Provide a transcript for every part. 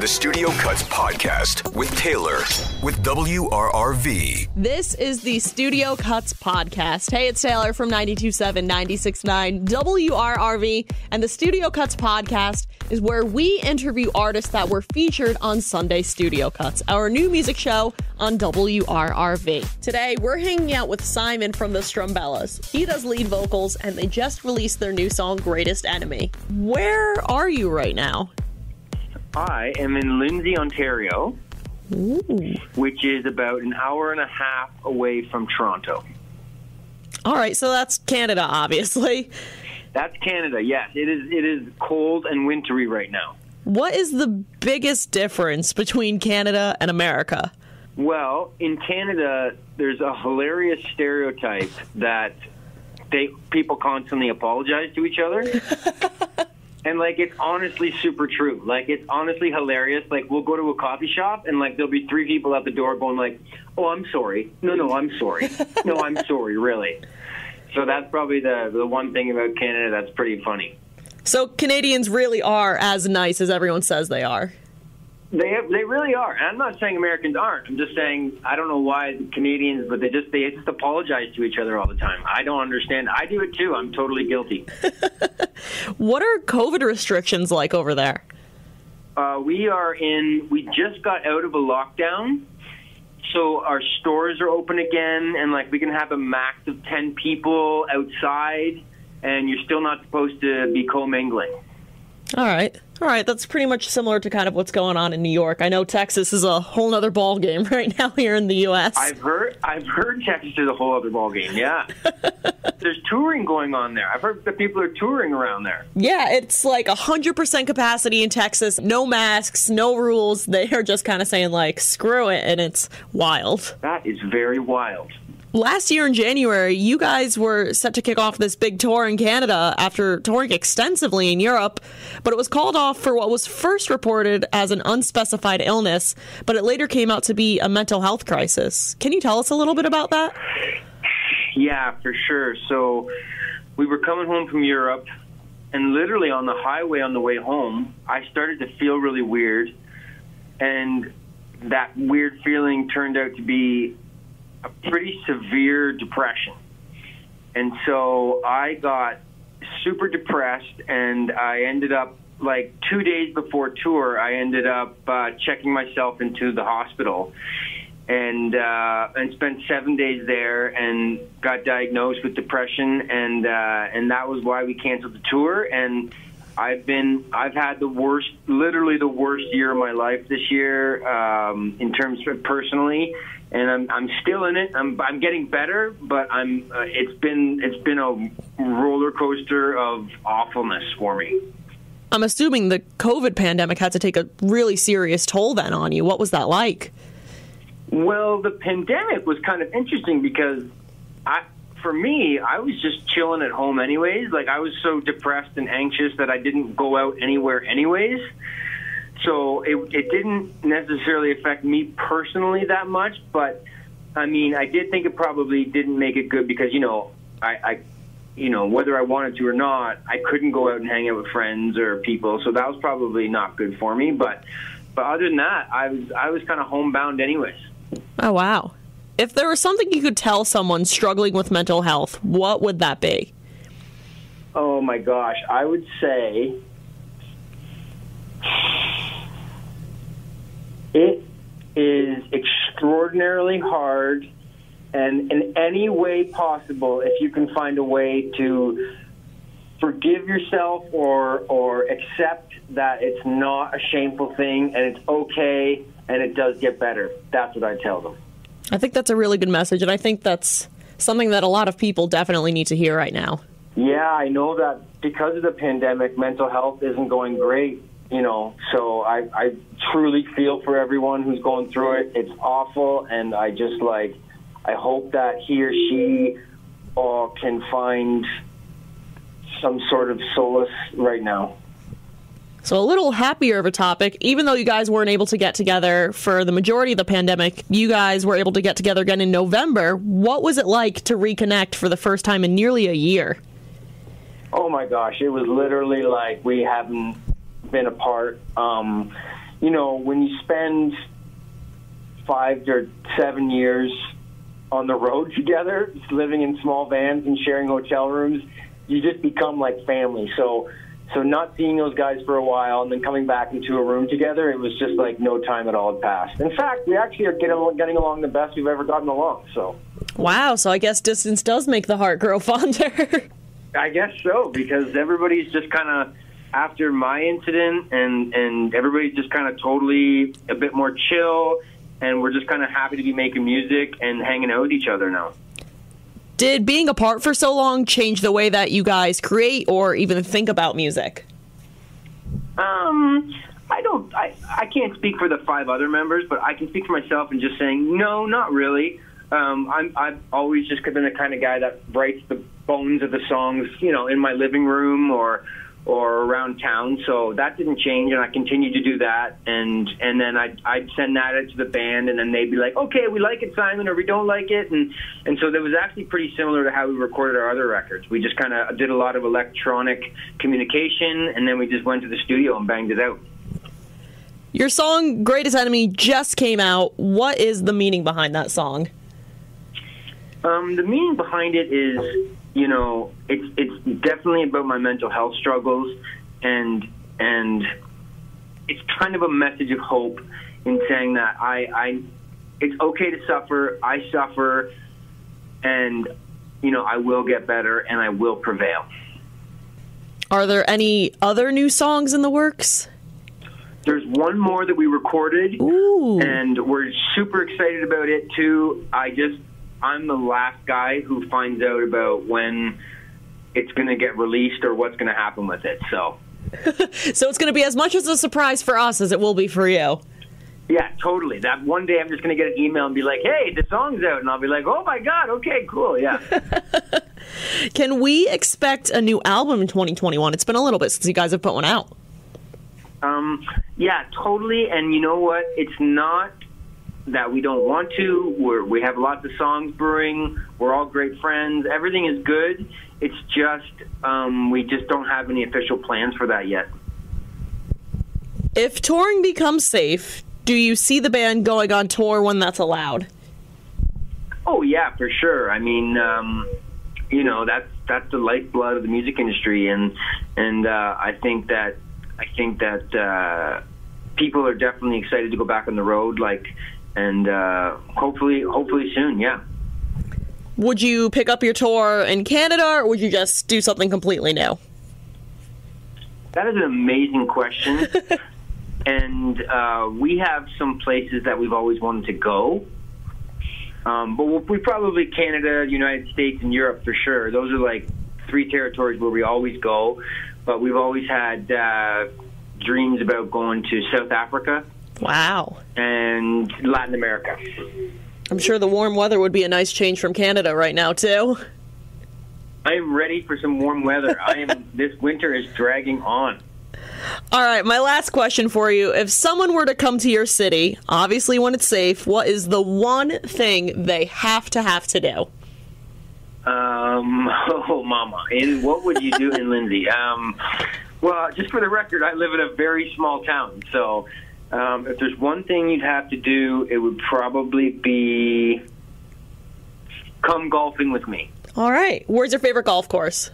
The Studio Cuts Podcast with Taylor with WRRV. This is the Studio Cuts Podcast. Hey, it's Taylor from 927 969 WRRV. And the Studio Cuts Podcast is where we interview artists that were featured on Sunday Studio Cuts, our new music show on WRRV. Today, we're hanging out with Simon from the Strumbellas. He does lead vocals, and they just released their new song, Greatest Enemy. Where are you right now? I am in Lindsay, Ontario, Ooh. which is about an hour and a half away from Toronto. All right, so that's Canada, obviously. That's Canada. Yes, it is. It is cold and wintry right now. What is the biggest difference between Canada and America? Well, in Canada, there's a hilarious stereotype that they people constantly apologize to each other. and like it's honestly super true. Like it's honestly hilarious. Like we'll go to a coffee shop and like there'll be three people at the door going like, "Oh, I'm sorry. No, no, I'm sorry. No, I'm sorry, really." So that's probably the the one thing about Canada that's pretty funny. So Canadians really are as nice as everyone says they are. They they really are. And I'm not saying Americans aren't. I'm just saying I don't know why the Canadians, but they just they just apologize to each other all the time. I don't understand. I do it too. I'm totally guilty. What are COVID restrictions like over there? Uh, we are in. We just got out of a lockdown, so our stores are open again, and like we can have a max of ten people outside, and you're still not supposed to be commingling. All right. All right, that's pretty much similar to kind of what's going on in New York. I know Texas is a whole other ball game right now here in the U.S. I've heard. I've heard Texas is a whole other ball game. Yeah, there's touring going on there. I've heard that people are touring around there. yeah, it's like 100% capacity in Texas. No masks, no rules. They are just kind of saying, like, screw it, and it's wild. That is very wild. Last year in January, you guys were set to kick off this big tour in Canada after touring extensively in Europe, but it was called off for what was first reported as an unspecified illness, but it later came out to be a mental health crisis. Can you tell us a little bit about that? Yeah, for sure. So we were coming home from Europe, and literally on the highway on the way home, I started to feel really weird, and that weird feeling turned out to be a pretty severe depression. And so I got super depressed, and I ended up like two days before tour. I ended up uh, checking myself into the hospital, and uh, and spent seven days there, and got diagnosed with depression, and uh, and that was why we canceled the tour. And I've been I've had the worst, literally the worst year of my life this year um, in terms of personally, and I'm I'm still in it. I'm I'm getting better, but I'm uh, it's been it's been a roller coaster of awfulness for me. I'm assuming the COVID pandemic had to take a really serious toll then on you. What was that like? Well, the pandemic was kind of interesting because I for me, I was just chilling at home anyways. Like I was so depressed and anxious that I didn't go out anywhere anyways. So it it didn't necessarily affect me personally that much, but I mean, I did think it probably didn't make it good because you know, I, I you know, whether I wanted to or not, I couldn't go out and hang out with friends or people. So that was probably not good for me, but but other than that, I was I was kind of homebound anyways. Oh, wow. If there was something you could tell someone struggling with mental health, what would that be? Oh my gosh, I would say it is extraordinarily hard and in any way possible if you can find a way to forgive yourself or or accept that it's not a shameful thing and it's okay and it does get better. That's what I tell them. I think that's a really good message, and I think that's something that a lot of people definitely need to hear right now. Yeah, I know that because of the pandemic, mental health isn't going great. You know, so I, I truly feel for everyone who's going through it. It's awful, and I just like, I hope that he or she uh, can find some sort of solace right now. So, a little happier of a topic, even though you guys weren't able to get together for the majority of the pandemic, you guys were able to get together again in November. What was it like to reconnect for the first time in nearly a year? Oh my gosh, it was literally like we haven't been apart. Um, you know, when you spend five or seven years on the road together, living in small vans and sharing hotel rooms, you just become like family. So, so not seeing those guys for a while and then coming back into a room together, it was just like no time at all had passed. In fact, we actually are getting getting along the best we've ever gotten along. So, wow. So I guess distance does make the heart grow fonder. I guess so because everybody's just kind of after my incident and and everybody's just kind of totally a bit more chill and we're just kind of happy to be making music and hanging out with each other now. Did being apart for so long change the way that you guys create or even think about music? Um, I don't. I I can't speak for the five other members, but I can speak for myself and just saying no, not really. Um, I'm I've always just been the kind of guy that writes the bones of the songs, you know, in my living room or or around town. So that didn't change, and I continued to do that. And and then I'd, I'd send that out to the band, and then they'd be like, "Okay, we like it, Simon, or we don't like it." And and so that was actually pretty similar to how we recorded our other records. We just kind of did a lot of electronic communication, and then we just went to the studio and banged it out. Your song "Greatest Enemy" just came out. What is the meaning behind that song? Um, the meaning behind it is you know, it's it's definitely about my mental health struggles, and and it's kind of a message of hope in saying that I, I it's okay to suffer. I suffer, and you know I will get better, and I will prevail. Are there any other new songs in the works? There's one more that we recorded, Ooh. and we're super excited about it too. I just I'm the last guy who finds out about when it's going to get released or what's going to happen with it. So, so it's going to be as much as a surprise for us as it will be for you. Yeah, totally. That one day I'm just going to get an email and be like, "Hey, the song's out," and I'll be like, "Oh my god, okay, cool, yeah." Can we expect a new album in 2021? It's been a little bit since you guys have put one out. Um, yeah, totally. And you know what? It's not that we don't want to. We're, we have lots of songs brewing. We're all great friends. Everything is good. It's just um, we just don't have any official plans for that yet. If touring becomes safe, do you see the band going on tour when that's allowed? Oh yeah, for sure. I mean, um, you know that's that's the lifeblood of the music industry, and and uh, I think that I think that uh, people are definitely excited to go back on the road. Like and uh, hopefully, hopefully soon. Yeah. Would you pick up your tour in Canada, or would you just do something completely new? That is an amazing question, and uh, we have some places that we've always wanted to go. Um, but we'll, we probably Canada, United States, and Europe for sure. Those are like three territories where we always go. But we've always had uh, dreams about going to South Africa Wow. And Latin America. I'm sure the warm weather would be a nice change from Canada right now, too. I am ready for some warm weather. I am. This winter is dragging on. All right, my last question for you. If someone were to come to your city, obviously when it's safe, what is the one thing they have to have to do? Um, oh, mama. And what would you do in Lindsay? Um, well, just for the record, I live in a very small town, so um, if there's one thing you'd have to do, it would probably be come golfing with me. All right. Where's your favorite golf course?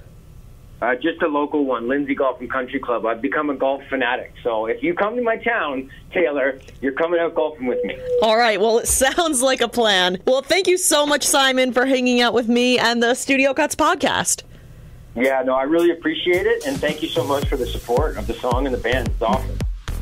Uh, just a local one, Lindsay Golf and Country Club. I've become a golf fanatic. So if you come to my town, Taylor, you're coming out golfing with me. All right. Well, it sounds like a plan. Well, thank you so much, Simon, for hanging out with me and the Studio Cuts podcast. Yeah, no, I really appreciate it. And thank you so much for the support of the song and the band. It's awesome.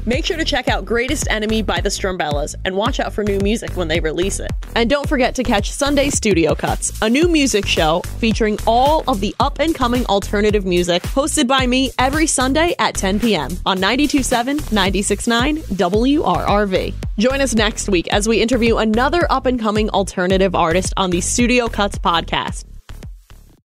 Make sure to check out Greatest Enemy by the Strumbellas and watch out for new music when they release it. And don't forget to catch Sunday Studio Cuts, a new music show featuring all of the up and coming alternative music hosted by me every Sunday at 10 p.m. on 927 969 WRRV. Join us next week as we interview another up and coming alternative artist on the Studio Cuts podcast.